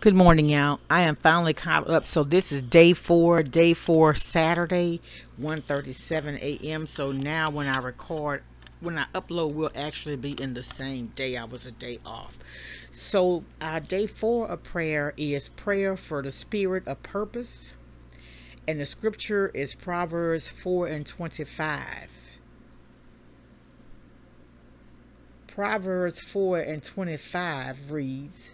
Good morning, y'all. I am finally caught up. So this is day four, day four, Saturday, 1.37 a.m. So now when I record, when I upload, we'll actually be in the same day. I was a day off. So our day four of prayer is prayer for the spirit of purpose. And the scripture is Proverbs 4 and 25. Proverbs 4 and 25 reads,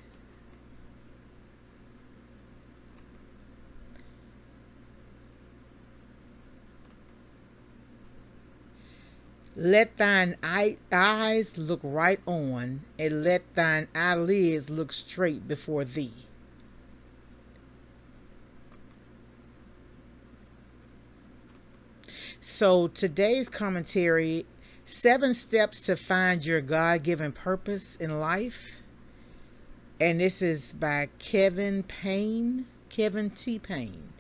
Let thine eye, eyes look right on, and let thine eyelids look straight before thee. So today's commentary seven steps to find your God given purpose in life. And this is by Kevin Payne, Kevin T. Payne.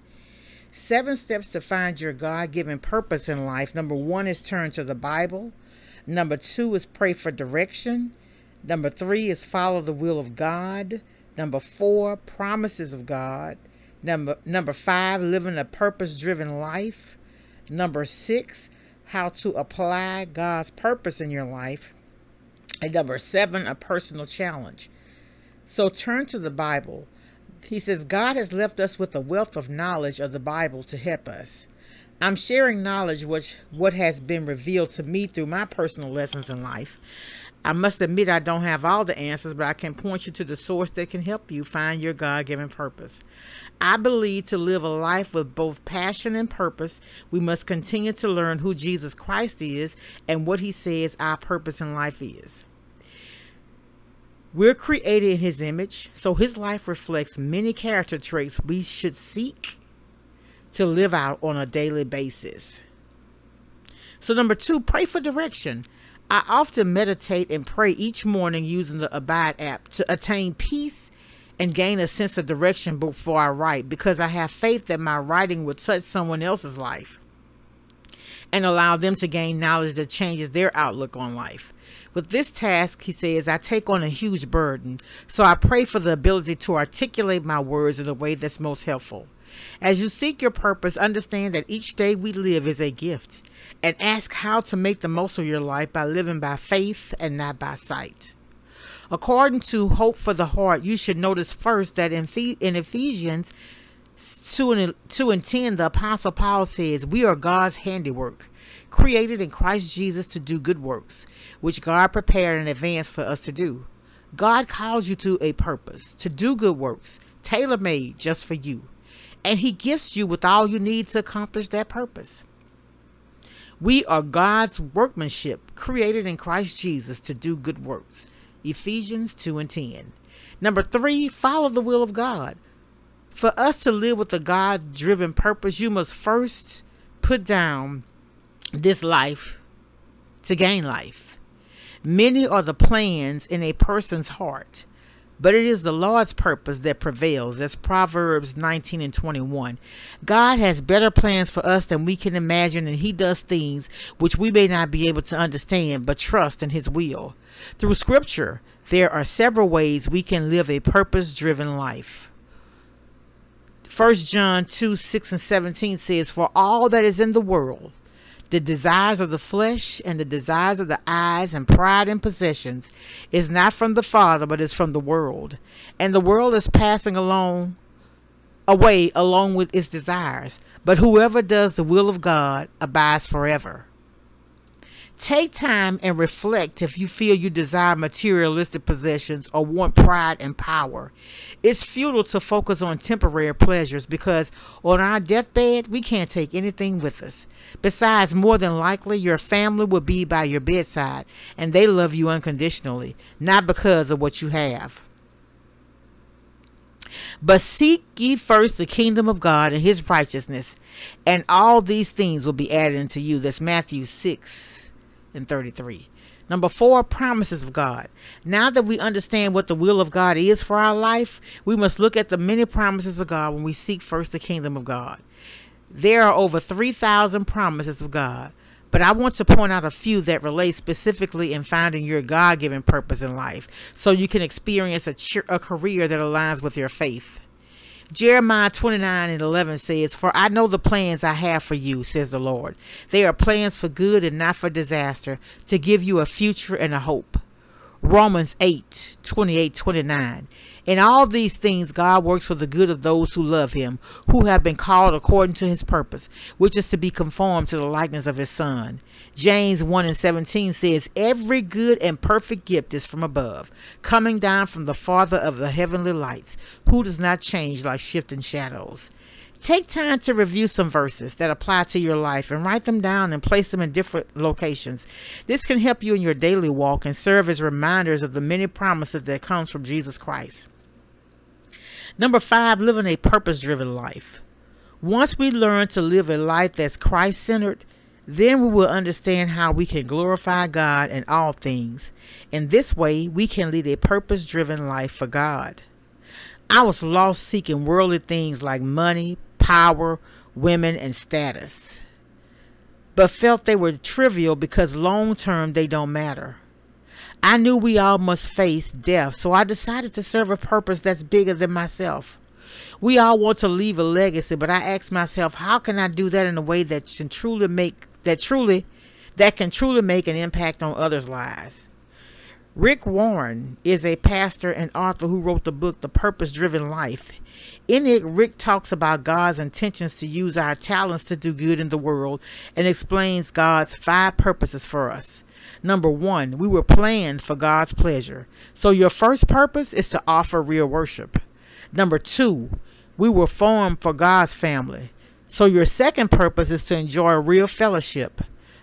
Seven steps to find your God given purpose in life. Number one is turn to the Bible. Number two is pray for direction. Number three is follow the will of God. Number four, promises of God. Number number five, living a purpose driven life. Number six, how to apply God's purpose in your life. And number seven, a personal challenge. So turn to the Bible. He says, God has left us with a wealth of knowledge of the Bible to help us. I'm sharing knowledge which what has been revealed to me through my personal lessons in life. I must admit I don't have all the answers, but I can point you to the source that can help you find your God-given purpose. I believe to live a life with both passion and purpose, we must continue to learn who Jesus Christ is and what he says our purpose in life is. We're created in his image, so his life reflects many character traits we should seek to live out on a daily basis. So, number two, pray for direction. I often meditate and pray each morning using the Abide app to attain peace and gain a sense of direction before I write because I have faith that my writing will touch someone else's life and allow them to gain knowledge that changes their outlook on life. With this task, he says, I take on a huge burden, so I pray for the ability to articulate my words in a way that's most helpful. As you seek your purpose, understand that each day we live is a gift, and ask how to make the most of your life by living by faith and not by sight. According to Hope for the Heart, you should notice first that in, in Ephesians 2 and, 2 and 10, the Apostle Paul says, We are God's handiwork, created in Christ Jesus to do good works, which God prepared in advance for us to do. God calls you to a purpose, to do good works, tailor made just for you. And He gifts you with all you need to accomplish that purpose. We are God's workmanship, created in Christ Jesus to do good works. Ephesians 2 and 10. Number three, follow the will of God. For us to live with a God driven purpose, you must first put down this life to gain life. Many are the plans in a person's heart, but it is the Lord's purpose that prevails. That's Proverbs 19 and 21. God has better plans for us than we can imagine, and He does things which we may not be able to understand, but trust in His will. Through Scripture, there are several ways we can live a purpose driven life. 1 John 2 6 and 17 says, For all that is in the world, the desires of the flesh and the desires of the eyes and pride in possessions is not from the Father, but is from the world. And the world is passing along away along with its desires. But whoever does the will of God abides forever. Take time and reflect if you feel you desire materialistic possessions or want pride and power. It's futile to focus on temporary pleasures because on our deathbed, we can't take anything with us. Besides, more than likely, your family will be by your bedside and they love you unconditionally, not because of what you have. But seek ye first the kingdom of God and his righteousness, and all these things will be added unto you. That's Matthew 6 and 33. Number four, promises of God. Now that we understand what the will of God is for our life, we must look at the many promises of God when we seek first the kingdom of God. There are over 3,000 promises of God, but I want to point out a few that relate specifically in finding your God given purpose in life so you can experience a, a career that aligns with your faith. Jeremiah 29 and 11 says, For I know the plans I have for you, says the Lord. They are plans for good and not for disaster, to give you a future and a hope. Romans 8 28 29. In all these things, God works for the good of those who love him, who have been called according to his purpose, which is to be conformed to the likeness of his Son. James 1 and 17 says, Every good and perfect gift is from above, coming down from the Father of the heavenly lights, who does not change like shifting shadows. Take time to review some verses that apply to your life and write them down and place them in different locations. This can help you in your daily walk and serve as reminders of the many promises that comes from Jesus Christ. Number 5, living a purpose-driven life. Once we learn to live a life that's Christ-centered, then we will understand how we can glorify God in all things. In this way, we can lead a purpose-driven life for God. I was lost seeking worldly things like money, power, women, and status, but felt they were trivial because long term they don't matter. I knew we all must face death, so I decided to serve a purpose that's bigger than myself. We all want to leave a legacy, but I asked myself, how can I do that in a way that can truly make that truly that can truly make an impact on others' lives? Rick Warren is a pastor and author who wrote the book The Purpose Driven Life. In it, Rick talks about God's intentions to use our talents to do good in the world and explains God's five purposes for us. Number one, we were planned for God's pleasure. So your first purpose is to offer real worship. Number two, we were formed for God's family. So your second purpose is to enjoy real fellowship.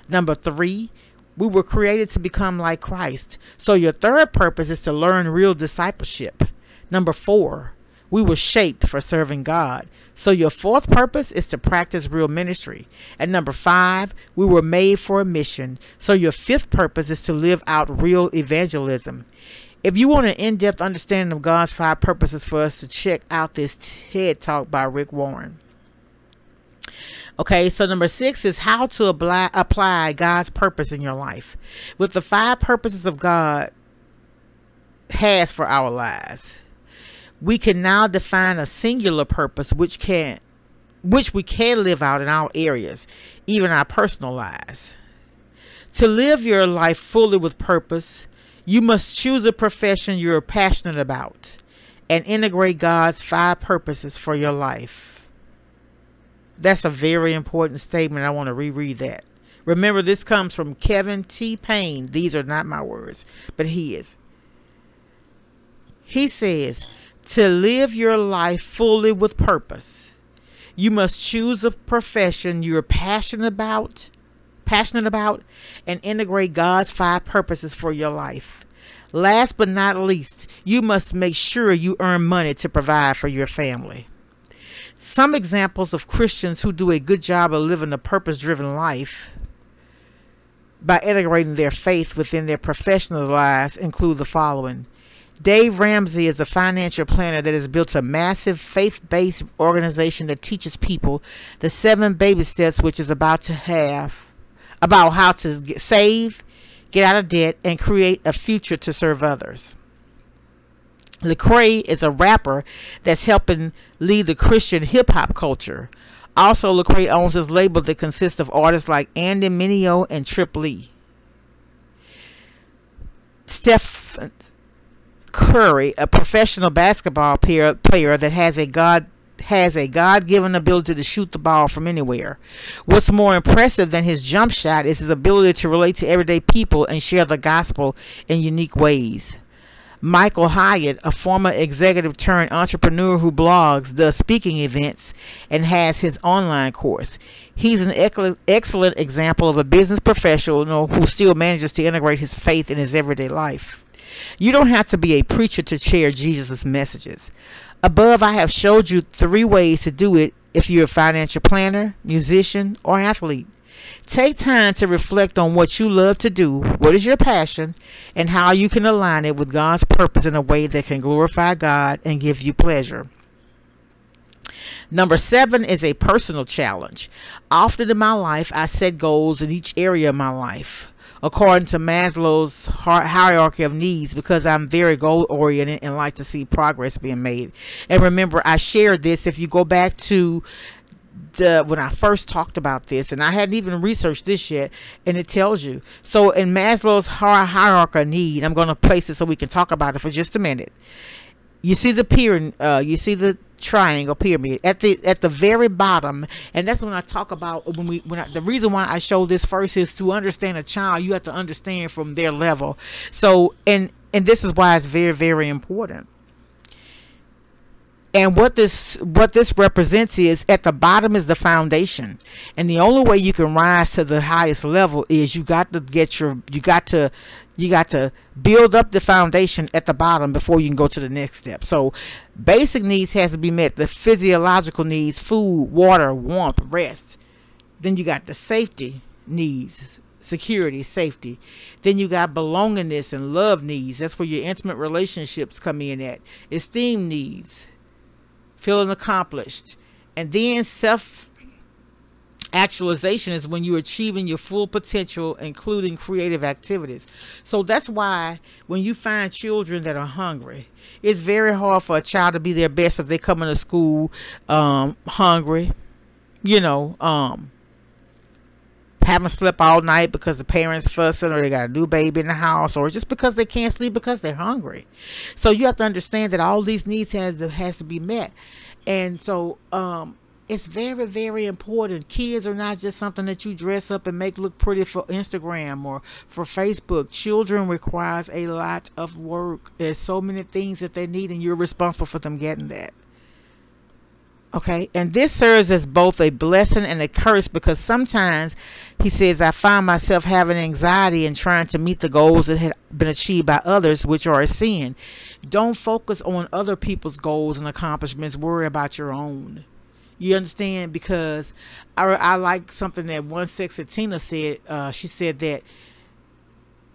Number three, we were created to become like Christ. So your third purpose is to learn real discipleship. Number four, we were shaped for serving God. So your fourth purpose is to practice real ministry. And number five, we were made for a mission. So your fifth purpose is to live out real evangelism. If you want an in-depth understanding of God's five purposes for us to check out this TED Talk by Rick Warren. Okay, so number six is how to apply, apply God's purpose in your life. With the five purposes of God has for our lives, we can now define a singular purpose which can which we can live out in our areas, even our personal lives. To live your life fully with purpose, you must choose a profession you're passionate about and integrate God's five purposes for your life. That's a very important statement. I want to reread that. Remember, this comes from Kevin T. Payne. These are not my words, but he is. He says, to live your life fully with purpose, you must choose a profession you're passionate about, passionate about, and integrate God's five purposes for your life. Last but not least, you must make sure you earn money to provide for your family. Some examples of Christians who do a good job of living a purpose driven life by integrating their faith within their professional lives include the following. Dave Ramsey is a financial planner that has built a massive faith based organization that teaches people the seven baby steps, which is about to have about how to get, save, get out of debt, and create a future to serve others. Lecrae is a rapper that's helping lead the Christian hip hop culture. Also, Lecrae owns his label that consists of artists like Andy Mineo and Trip Lee. Steph Curry, a professional basketball player, player that has a God has a God-given ability to shoot the ball from anywhere. What's more impressive than his jump shot is his ability to relate to everyday people and share the gospel in unique ways. Michael Hyatt, a former executive turned entrepreneur who blogs, does speaking events, and has his online course. He's an excellent example of a business professional who still manages to integrate his faith in his everyday life. You don't have to be a preacher to share Jesus' messages. Above, I have showed you three ways to do it if you're a financial planner, musician, or athlete. Take time to reflect on what you love to do, what is your passion, and how you can align it with God's purpose in a way that can glorify God and give you pleasure. Number seven is a personal challenge. Often in my life, I set goals in each area of my life according to Maslow's hierarchy of needs because I'm very goal oriented and like to see progress being made. And remember, I shared this. If you go back to when I first talked about this, and I hadn't even researched this yet, and it tells you. So in Maslow's hierarchy of need, I'm going to place it so we can talk about it for just a minute. You see the pyramid, uh, you see the triangle pyramid at the at the very bottom and that's when i talk about when we when I, the reason why i show this first is to understand a child you have to understand from their level so and and this is why it's very very important and what this what this represents is at the bottom is the foundation. And the only way you can rise to the highest level is you got to get your you got to you got to build up the foundation at the bottom before you can go to the next step. So basic needs has to be met. The physiological needs food water warmth rest. Then you got the safety needs security safety. Then you got belongingness and love needs. That's where your intimate relationships come in at. Esteem needs feeling accomplished and then self actualization is when you're achieving your full potential, including creative activities. So that's why when you find children that are hungry, it's very hard for a child to be their best if they come into school um, hungry, you know, um, haven't slept all night because the parents fussing or they got a new baby in the house or just because they can't sleep because they're hungry. So you have to understand that all these needs has to, has to be met. And so um, it's very very important kids are not just something that you dress up and make look pretty for instagram or for facebook children requires a lot of work there's so many things that they need and you're responsible for them getting that okay and this serves as both a blessing and a curse because sometimes he says i find myself having anxiety and trying to meet the goals that had been achieved by others which are a sin don't focus on other people's goals and accomplishments worry about your own you understand? Because I, I like something that one sexy Tina said. Uh, she said that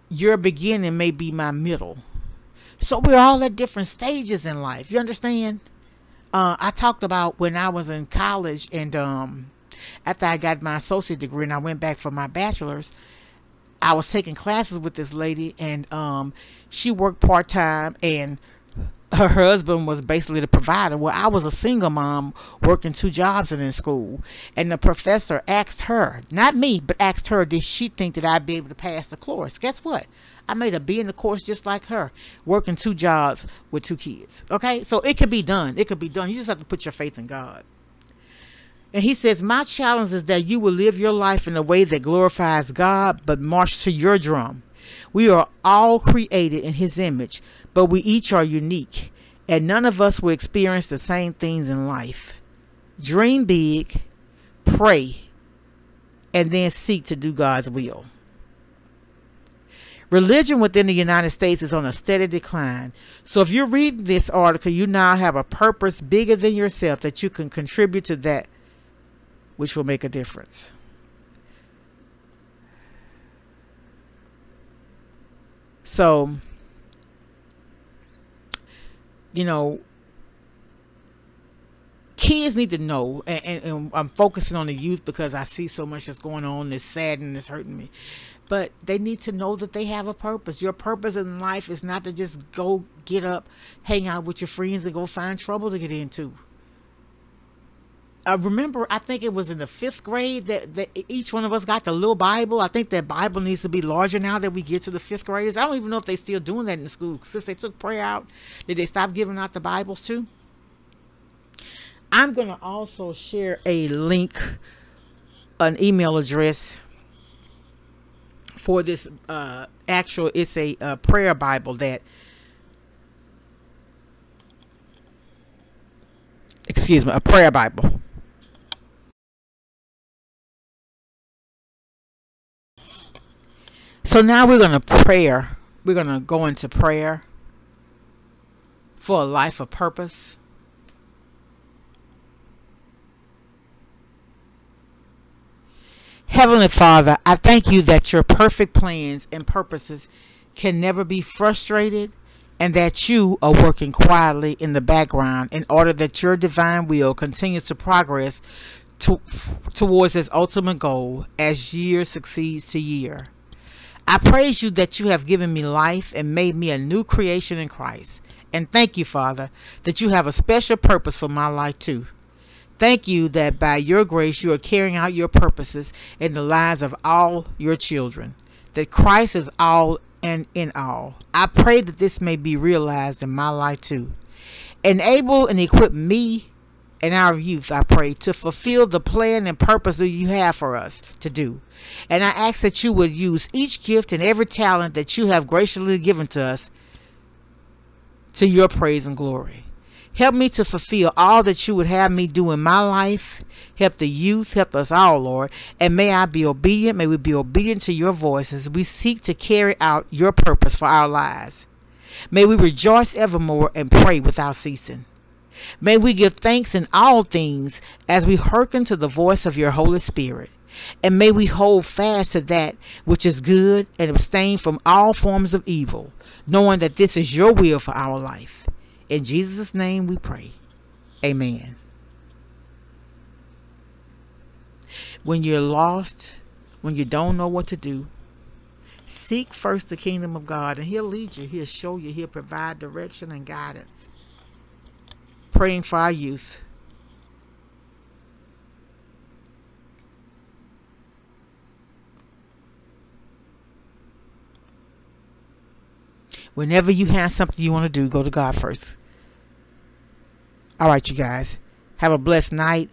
your beginning may be my middle. So we're all at different stages in life. You understand? Uh, I talked about when I was in college and um, after I got my associate degree and I went back for my bachelor's, I was taking classes with this lady and um, she worked part time and her husband was basically the provider. Well, I was a single mom working two jobs and in school. And the professor asked her, not me, but asked her, did she think that I'd be able to pass the course? Guess what? I made a B in the course just like her, working two jobs with two kids. Okay? So it can be done. It could be done. You just have to put your faith in God. And he says, My challenge is that you will live your life in a way that glorifies God, but march to your drum. We are all created in his image, but we each are unique, and none of us will experience the same things in life. Dream big, pray, and then seek to do God's will. Religion within the United States is on a steady decline. So if you're reading this article, you now have a purpose bigger than yourself that you can contribute to that which will make a difference. So, you know, kids need to know, and, and, and, I'm focusing on the youth because I see so much that's going on that's sad and it's hurting me. But they need to know that they have a purpose. Your purpose in life is not to just go get up, hang out with your friends, and go find trouble to get into. I remember, I think it was in the fifth grade that, that each one of us got the little Bible. I think that Bible needs to be larger now that we get to the fifth graders. I don't even know if they're still doing that in the school. Since they took prayer out, did they stop giving out the Bibles too? I'm going to also share a link, an email address for this uh, actual, it's a, a prayer Bible that excuse me, a prayer Bible So now we're going to prayer. We're going to go into prayer for a life of purpose. Heavenly Father, I thank you that your perfect plans and purposes can never be frustrated, and that you are working quietly in the background in order that your divine will continues to progress to, towards its ultimate goal as year succeeds to year. I praise you that you have given me life and made me a new creation in Christ. And thank you, Father, that you have a special purpose for my life too. Thank you that by your grace you are carrying out your purposes in the lives of all your children. That Christ is all and in all. I pray that this may be realized in my life too. Enable and equip me and our youth, I pray, to fulfill the plan and purpose that you have for us to do. And I ask that you would use each gift and every talent that you have graciously given to us to your praise and glory. Help me to fulfill all that you would have me do in my life. Help the youth, help us all, Lord. And may I be obedient. May we be obedient to your voice as we seek to carry out your purpose for our lives. May we rejoice evermore and pray without ceasing. May we give thanks in all things as we hearken to the voice of your Holy Spirit. And may we hold fast to that which is good and abstain from all forms of evil, knowing that this is your will for our life. In Jesus' name we pray. Amen. When you're lost, when you don't know what to do, seek first the kingdom of God and He'll lead you. He'll show you. He'll provide direction and guidance praying for our youth. Whenever you have something you want to do, go to God first. All right, you guys. Have a blessed night.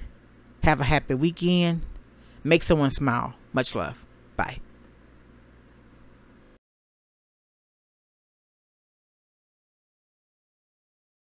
Have a happy weekend. Make someone smile. Much love. Bye.